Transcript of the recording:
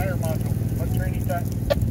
fire module. What's training time?